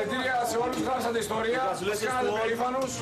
Συγχαρητήρια σε όλους, γράψατε ιστορία, μας κάνατε περήφανους.